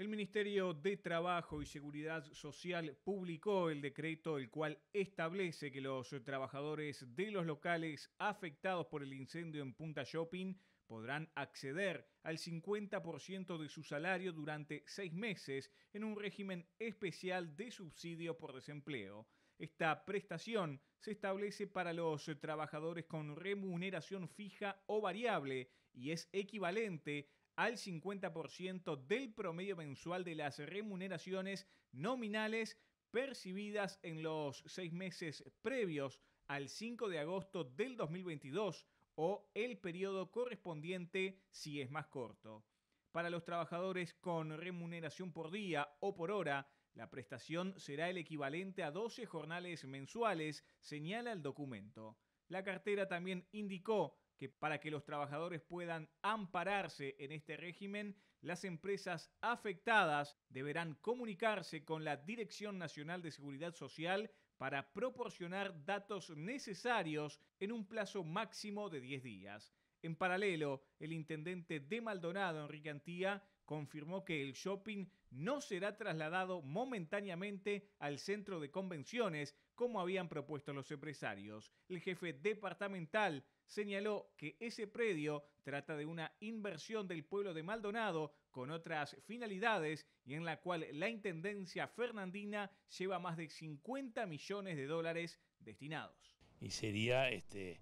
El Ministerio de Trabajo y Seguridad Social publicó el decreto el cual establece que los trabajadores de los locales afectados por el incendio en Punta Shopping podrán acceder al 50% de su salario durante seis meses en un régimen especial de subsidio por desempleo. Esta prestación se establece para los trabajadores con remuneración fija o variable y es equivalente al 50% del promedio mensual de las remuneraciones nominales percibidas en los seis meses previos al 5 de agosto del 2022 o el periodo correspondiente si es más corto. Para los trabajadores con remuneración por día o por hora, la prestación será el equivalente a 12 jornales mensuales, señala el documento. La cartera también indicó que para que los trabajadores puedan ampararse en este régimen, las empresas afectadas deberán comunicarse con la Dirección Nacional de Seguridad Social para proporcionar datos necesarios en un plazo máximo de 10 días. En paralelo, el intendente de Maldonado, Enrique Antía, confirmó que el shopping no será trasladado momentáneamente al centro de convenciones como habían propuesto los empresarios. El jefe departamental señaló que ese predio trata de una inversión del pueblo de Maldonado con otras finalidades y en la cual la Intendencia Fernandina lleva más de 50 millones de dólares destinados. Y sería este,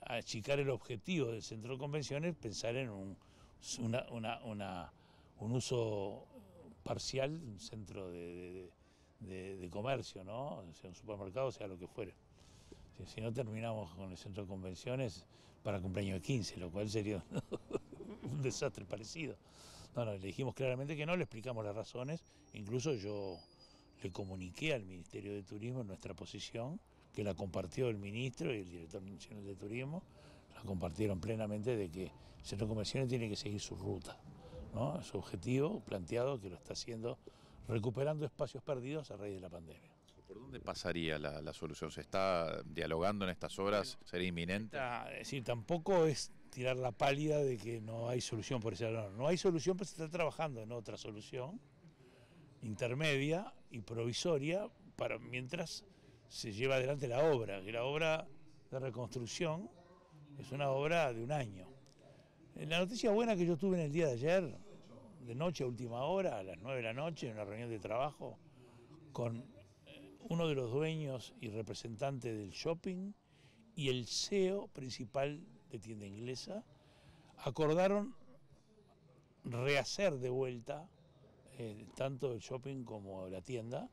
achicar el objetivo del centro de convenciones, pensar en un, uso parcial, un centro de, comercio, ¿no? sea un supermercado, sea lo que fuere. Si, no terminamos con el centro de convenciones para cumpleaños de 15, lo cual sería un desastre parecido. No, no, le dijimos claramente que no, le explicamos las razones, incluso yo le comuniqué al Ministerio de Turismo nuestra posición, que la compartió el ministro y el director nacional de Turismo, la compartieron plenamente de que centro de convenciones tiene que seguir su ruta. Su objetivo planteado que lo está haciendo recuperando espacios perdidos a raíz de la pandemia. ¿Por dónde pasaría la, solución? ¿Se está dialogando en estas horas? ¿Sería inminente? es decir, tampoco es tirar la pálida de que no hay solución por ese lado. No hay solución, pero se está trabajando en otra solución intermedia y provisoria para mientras se lleva adelante la obra, que la obra de reconstrucción es una obra de un año. La noticia buena que yo tuve en el día de ayer, de noche a última hora, a las 9 de la noche, en una reunión de trabajo, con eh, uno de los dueños y representantes del shopping y el CEO principal de tienda inglesa, acordaron rehacer de vuelta eh, tanto el shopping como la tienda